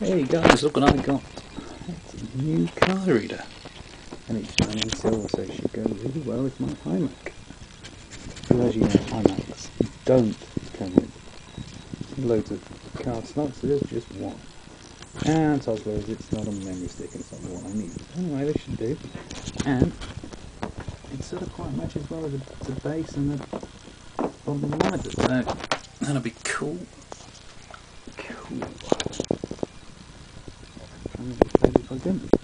Hey guys, look what I got. It's a new card reader. And it's shiny silver, so it should go really well with my iMac. Because as you know, iMacs don't come with loads of card slots, there's just one. And so I suppose it's not a memory stick and it's not the one I need. Anyway, this should do. And it sort of quite matches well with the, the base and the bottom monitor, so that'll be cool. con el, con.